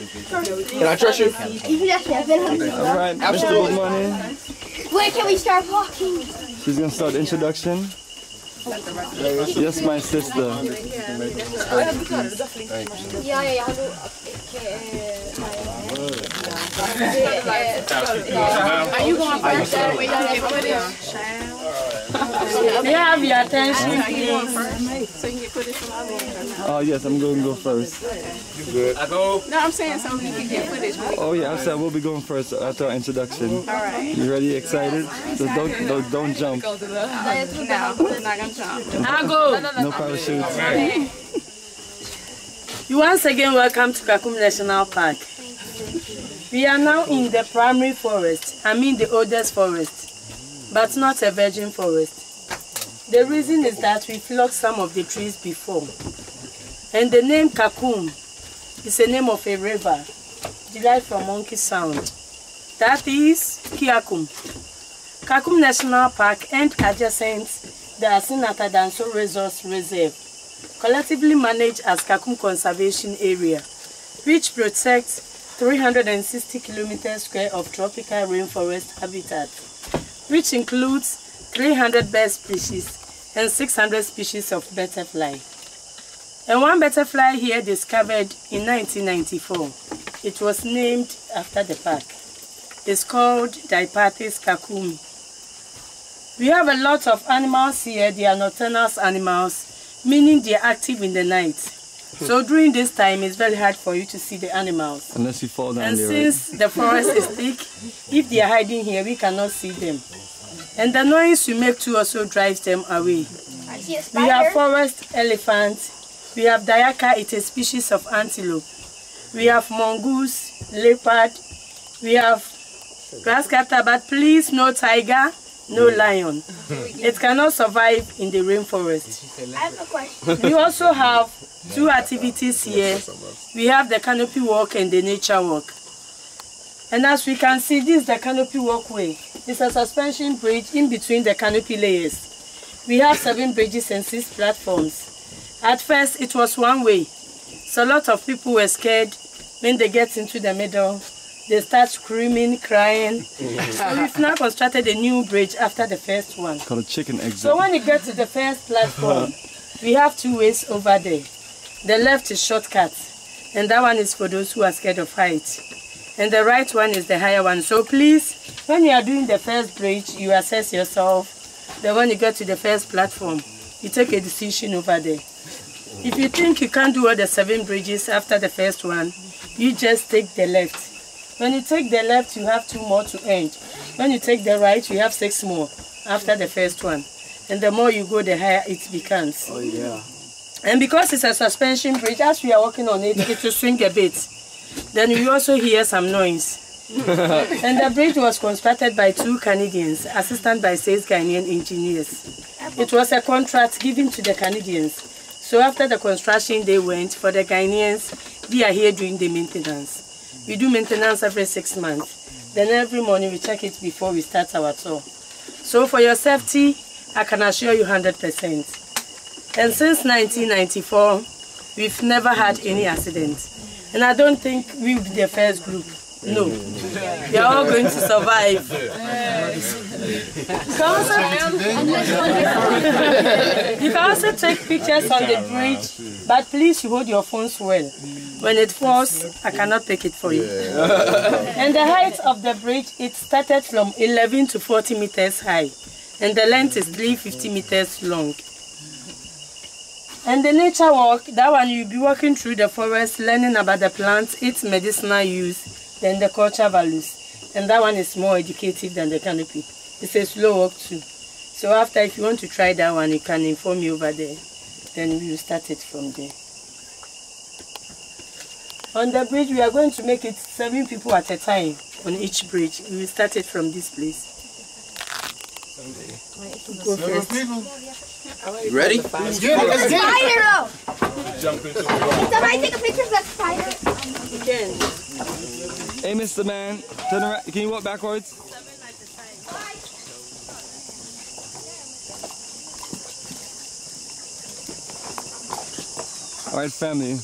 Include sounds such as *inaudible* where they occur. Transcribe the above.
Can I trust you? Yes, yes, then- All right, Mr. Absolutely. Money. Where can we start walking? She's gonna start the introduction. Yes, my sister. Ja, ja, ja. hallo. Are you going first? That way you get footage. They have your attention. Are you going first? So you can get footage from our end. Oh uh, yes, I'm going to go first. You good? I go. No, I'm saying so we can get footage. Oh yeah, I said we'll be going first after our introduction. right. You ready? Excited? So don't don't, don't jump. No, we're not gonna jump. I'll go. No parachutes. You once again welcome to Kakum National Park. We are now in the primary forest, I mean the oldest forest, but not a virgin forest. The reason is that we plucked some of the trees before. And the name Kakum is the name of a river derived from Monkey Sound. That is Kiakum. Kakum National Park and adjacent the Assin Attandaso Resource Reserve collectively managed as Kakum Conservation Area, which protects 360 kilometers square of tropical rainforest habitat, which includes 300 bird species and 600 species of butterfly. And one butterfly here discovered in 1994. It was named after the park. It's called Diopetes kakumi. We have a lot of animals here. They are nocturnal animals, meaning they are active in the night. So hmm. during this time, it's very hard for you to see the animals. Unless you fall down And there, right? since the forest is thick, if they are hiding here, we cannot see them. And the noise we make too also drives them away. I see a We have forest elephant. We have duiker, it's a species of antelope. We have mongoose, leopard. We have grass cutter, but please no tiger, no lion. It cannot survive in the rainforest. I have a question. We also have two activities here. We have the canopy walk and the nature walk. And as we can see, this is the canopy walkway. It's a suspension bridge in between the canopy layers. We have seven bridges and six platforms. At first, it was one way. So a lot of people were scared when they get into the middle. They start screaming, crying. so *laughs* we've now constructed a new bridge after the first one. Called a chicken exit. So when you get to the first platform, *laughs* we have two ways over there. The left is shortcut, and that one is for those who are scared of height. And the right one is the higher one. So please, when you are doing the first bridge, you assess yourself. Then when you get to the first platform, you take a decision over there. If you think you can't do all the seven bridges after the first one, you just take the left. When you take the left, you have two more to end. When you take the right, you have six more after the first one. And the more you go, the higher it becomes. Oh yeah. And because it's a suspension bridge, as we are working on it, it will swing a bit. Then you also hear some noise. *laughs* and the bridge was constructed by two Canadians, assisted by six Ghanaian engineers. It was a contract given to the Canadians. So after the construction, they went for the Ghanaians. They are here doing the maintenance. We do maintenance every six months. Then every morning we check it before we start our tour. So for your safety, I can assure you 100%. And since 1994, we've never had any accident. And I don't think we will be the first group. No. We are all going to survive. You can also, you can also take pictures on the bridge, but please you hold your phones well. When it falls, I cannot take it for you. And the height of the bridge, it started from 11 to 40 meters high, and the length is 350 meters long. And the nature walk, that one you'll be walking through the forest, learning about the plants, its medicinal use, then the culture values. And that one is more educative than the canopy. It's a slow walk too. So after, if you want to try that one, you can inform me over there. Then we will start it from there. On the bridge, we are going to make it seven people at a time on each bridge. We will start it from this place. Go first. You ready? Spider though. Can somebody take a picture of that spider? Again. Hey, Mr. Man, turn around. Can you walk backwards? All right, family.